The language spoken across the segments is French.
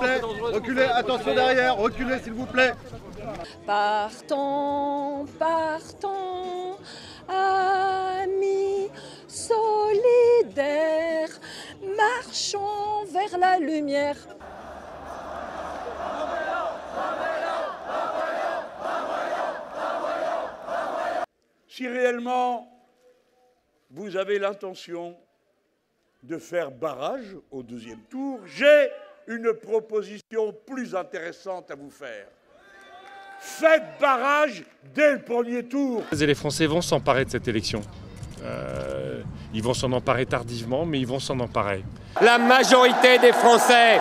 Reculez, attention derrière, reculez s'il vous plaît. Partons, partons, amis solidaires, marchons vers la lumière. Si réellement vous avez l'intention de faire barrage au deuxième tour, j'ai une proposition plus intéressante à vous faire. Faites barrage dès le premier tour. Et les Français vont s'emparer de cette élection. Euh, ils vont s'en emparer tardivement, mais ils vont s'en emparer. La majorité des Français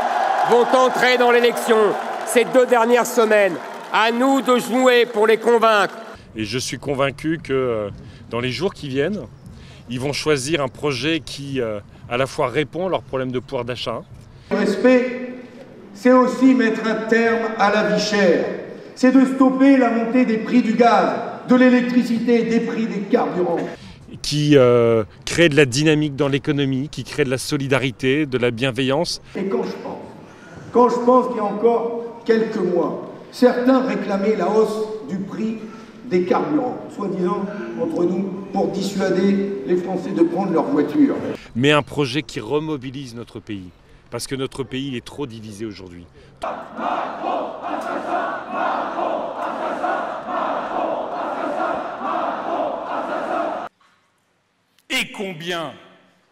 vont entrer dans l'élection ces deux dernières semaines. À nous de jouer pour les convaincre. Et je suis convaincu que euh, dans les jours qui viennent, ils vont choisir un projet qui euh, à la fois répond à leurs problèmes de pouvoir d'achat. Le respect, c'est aussi mettre un terme à la vie chère. C'est de stopper la montée des prix du gaz, de l'électricité, des prix des carburants. Qui euh, crée de la dynamique dans l'économie, qui crée de la solidarité, de la bienveillance. Et quand je pense, quand je pense qu'il y a encore quelques mois, certains réclamaient la hausse du prix des carburants, soi-disant entre nous, pour dissuader les Français de prendre leur voiture. Mais un projet qui remobilise notre pays, parce que notre pays est trop divisé aujourd'hui. Et combien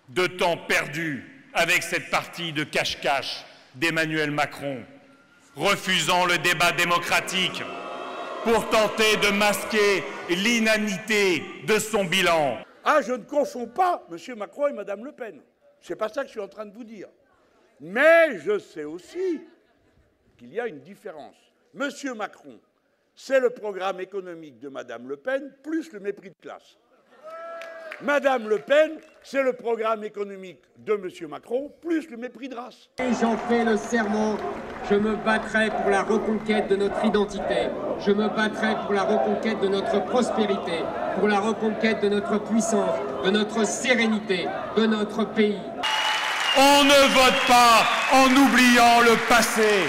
de temps perdu avec cette partie de cache-cache d'Emmanuel Macron, refusant le débat démocratique pour tenter de masquer l'inanité de son bilan? Ah, je ne confonds pas M. Macron et Mme Le Pen. C'est pas ça que je suis en train de vous dire. Mais je sais aussi qu'il y a une différence. M. Macron, c'est le programme économique de Mme Le Pen plus le mépris de classe. Madame Le Pen, c'est le programme économique de M. Macron, plus le mépris de race. Et j'en fais le serment, je me battrai pour la reconquête de notre identité, je me battrai pour la reconquête de notre prospérité, pour la reconquête de notre puissance, de notre sérénité, de notre pays. On ne vote pas en oubliant le passé.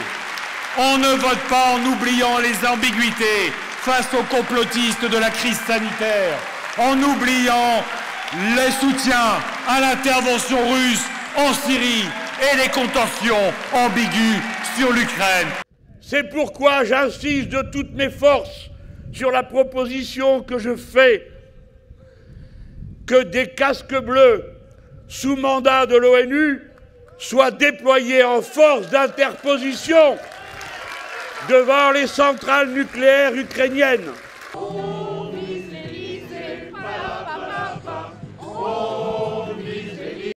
On ne vote pas en oubliant les ambiguïtés face aux complotistes de la crise sanitaire en oubliant les soutiens à l'intervention russe en Syrie et les contentions ambiguës sur l'Ukraine. C'est pourquoi j'insiste de toutes mes forces sur la proposition que je fais que des casques bleus sous mandat de l'ONU soient déployés en force d'interposition devant les centrales nucléaires ukrainiennes.